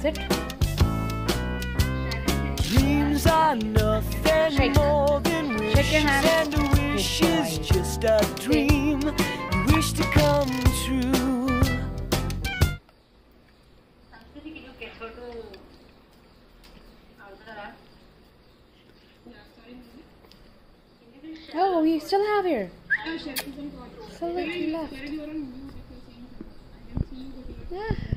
Sit. Dreams are nothing Shake. more than wishes, Shake your hand. and a wish is just a dream. You wish to come true. Oh, we still have here. So left. Yeah.